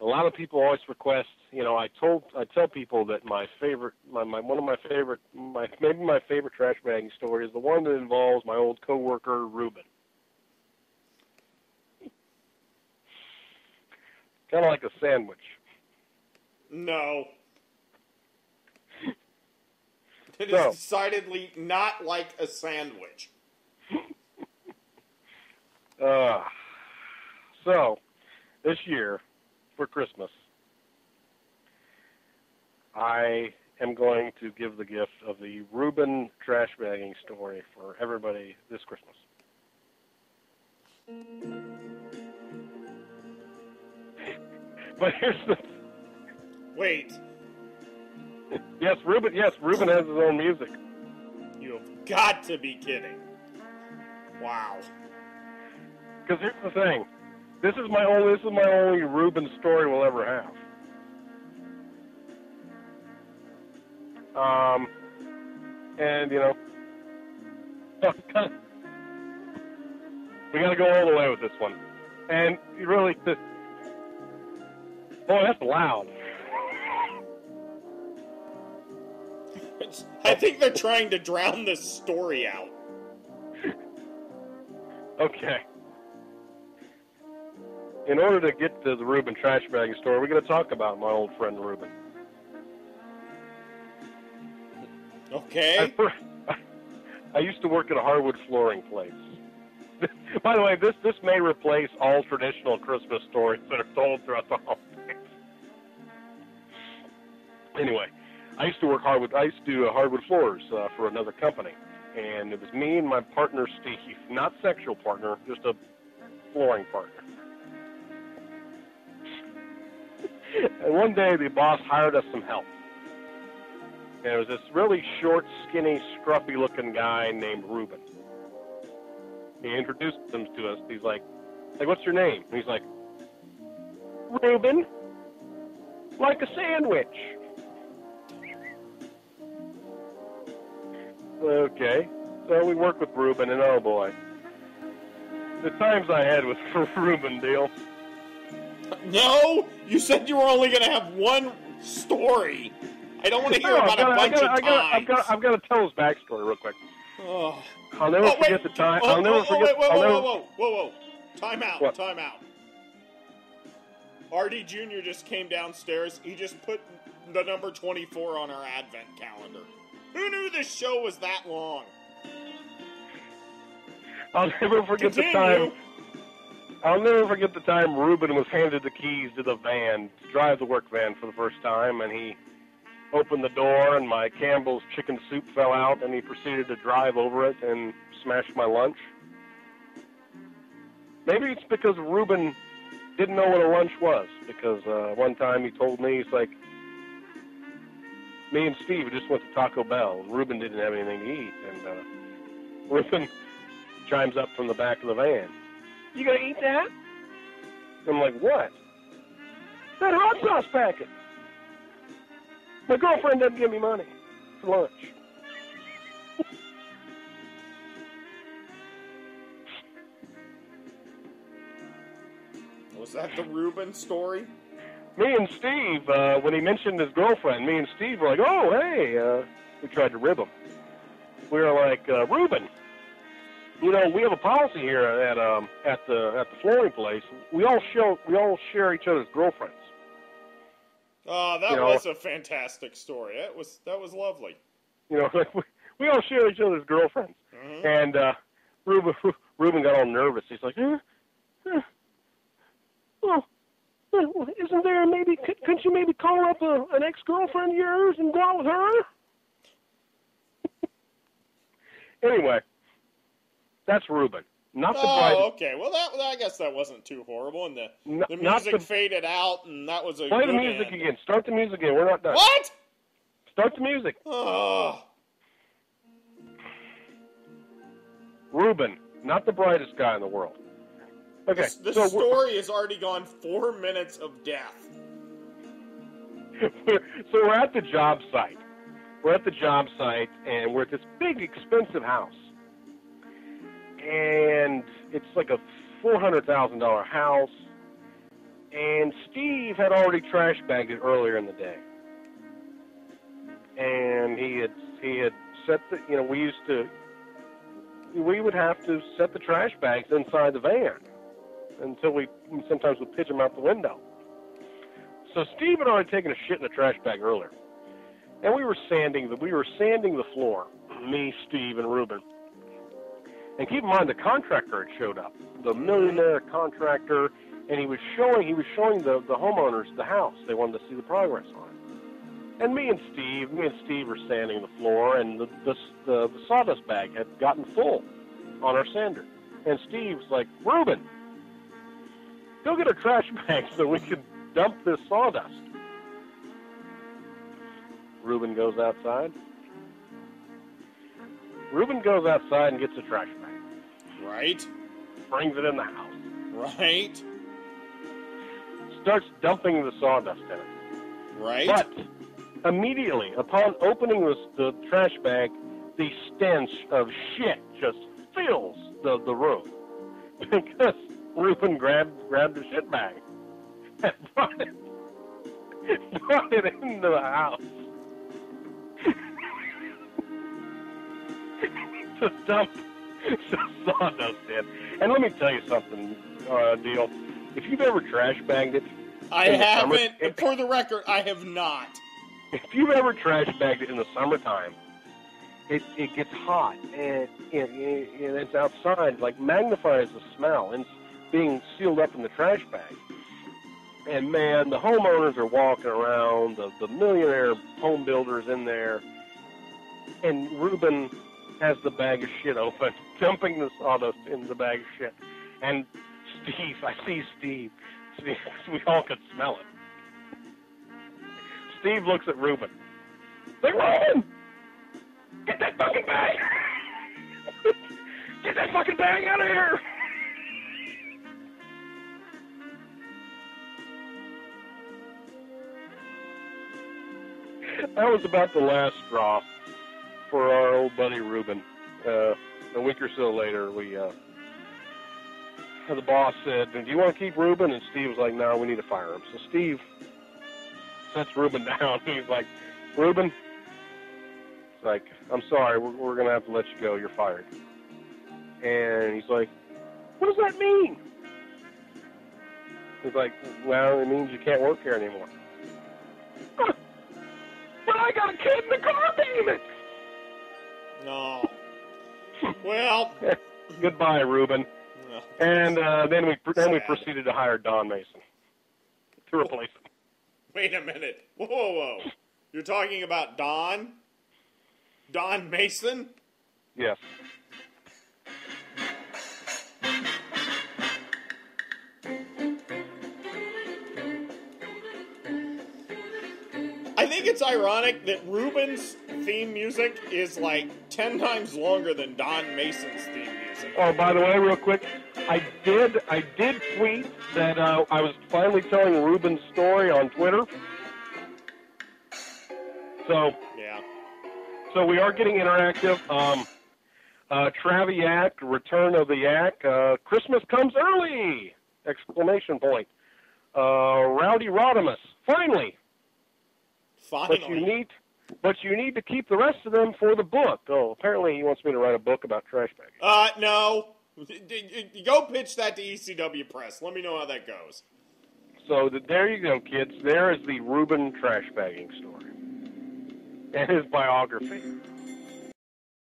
a lot of people always request. You know, I told I tell people that my favorite, my, my one of my favorite, my maybe my favorite trash bagging story is the one that involves my old coworker Reuben. Kind of like a sandwich. No. It is So- decidedly not like a sandwich. Uh, so, this year, for Christmas, I am going to give the gift of the Reuben trash bagging story for everybody this Christmas. But here's the Wait, yes, Reuben. Yes, Reuben has his own music. you have got to be kidding. Wow. Because here's the thing, this is my only this is my only Reuben story we'll ever have. Um, and you know, we got to go all the way with this one. And you really, this, boy, that's loud. I think they're trying to drown this story out. Okay. In order to get to the Reuben trash bagging story, we're going to talk about my old friend Reuben. Okay. fir- I used to work at a hardwood flooring place. By the way, this this may replace all traditional Christmas stories that are told throughout the holidays. Anyway, I used to work hardwood. I used to do uh, hardwood floors uh, for another company, and it was me and my partner Steve, not sexual partner, just a flooring partner. And one day, the boss hired us some help. And it was this really short, skinny, scruffy-looking guy named Reuben. He introduced him to us. He's like, "Like, what's your name?" And he's like, "Reuben, like a sandwich." Okay, so we worked with Reuben, and oh boy, the times I had with Reuben deal. No, you said you were only going to have one story. I don't want to hear No, about I've a bunch I've got, of got, I've got, I've got to tell his backstory real quick. Oh. I'll never Oh, forget the time. Oh, I'll never oh, forget. wait, whoa, whoa, never, whoa, whoa, whoa, whoa. Time out, What? time out. RD Jr. just came downstairs. He just put the number 24 on our advent calendar. Who knew this show was that long? I'll never forget the time. I'll never forget the time Reuben was handed the keys to the van to drive the work van for the first time, and he opened the door, and my Campbell's chicken soup fell out, and he proceeded to drive over it and smash my lunch. Maybe it's because Reuben didn't know what a lunch was, because uh, one time he told me, he's like, me and Steve just went to Taco Bell, and Reuben didn't have anything to eat, and uh, Reuben chimes up from the back of the van. You gonna eat that? I'm like, what? That hot sauce packet. My girlfriend doesn't give me money for lunch. Was that the Reuben story? Me and Steve, uh, when he mentioned his girlfriend, me and Steve were like, oh, hey, uh, we tried to rib him. We were like, uh, Reuben, you know, we have a policy here at um, at the at the flooring place. We all show we all share each other's girlfriends. Oh, that You know- was a fantastic story. That was that was lovely. You know, like we, we all share each other's girlfriends. Mhm. And uh, Reuben, Reuben got all nervous. He's like, huh? Huh? Well, uh, isn't there maybe, could, couldn't you maybe call up a, an ex-girlfriend of yours and go out with her? anyway, that's Reuben. Not the bride. Oh, okay. Well, that I guess that wasn't too horrible, and the the music the- faded out, and that was a Play the music end. again. Start the music again. We're not done. What? Start the music. Oh, Reuben, not the brightest guy in the world. Okay, this, this so story has already gone four minutes of death. so we're at the job site. We're at the job site, and we're at this big, expensive house. And it's like a four hundred thousand dollar house. And Steve had already trash bagged it earlier in the day. And he had he had set the you know, we used to we would have to set the trash bags inside the van until we sometimes would pitch them out the window. So Steve had already taken a shit in the trash bag earlier, and we were sanding the we were sanding the floor. Me, Steve, and Reuben. And keep in mind the contractor had showed up, the millionaire contractor, and he was showing he was showing the the homeowners the house. They wanted to see the progress on it. And me and Steve, me and Steve were sanding the floor, and the the the, the sawdust bag had gotten full on our sander. And Steve's like, Reuben, go get a trash bag so we can dump this sawdust. Reuben goes outside. Reuben goes outside and gets a trash Right? brings it in the house, Right? starts dumping the sawdust in it. Right? But immediately, upon opening the, the trash bag, the stench of shit just fills the, the room because Reuben grabbed grabbed the shit bag and brought it brought it into the house to dump sawdust in. And let me tell you something, uh, deal. If you've ever trash bagged it, I the summer- haven't, for the record, I have not. if you've ever trash bagged it in the summertime, it it gets hot and it, it, and it's outside, like magnifies the smell and it's being sealed up in the trash bag. And man, the homeowners are walking around, the, the millionaire home builders in there, and Reuben has the bag of shit open, dumping the sawdust in the bag of shit. And Steve, I see Steve. Steve we all could smell it. Steve looks at Reuben. Like, Reuben! Get that fucking bag! Get that fucking bag out of here! That was about the last straw for our old buddy Reuben. Uh, a week or so later, we uh, the boss said, "Do you want to keep Reuben?" And Steve was like, "No, we need to fire him." So Steve sets Reuben down. He's like, "Reuben, it's like I'm sorry, we're, we're gonna have to let you go. You're fired." And he's like, "What does that mean?" He's like, "Well, it means you can't work here anymore." But I got a kid in the car payment. No. Well, Goodbye, Reuben. no. And uh, then we then we proceeded to hire Don Mason to replace him. wait a minute. Whoa, whoa, whoa. You're talking about Don? Don Mason? Yes. Think it's ironic that Reuben's theme music is like 10 times longer than Don Mason's theme music. Oh, by the way, real quick, I did I did tweet that uh, I was finally telling Reuben's story on Twitter. So Yeah. so we are getting interactive. Um, uh, Traviac, Return of the Yak, uh, Christmas comes early! Exclamation point. Uh, Rowdy Rodimus, finally. But you need, but you need to keep the rest of them for the book. Oh, apparently he wants me to write a book about trash bagging. Uh, no. Go pitch that to ECW Press. Let me know how that goes. So th there you go, kids. There is the Reuben trash bagging story and his biography.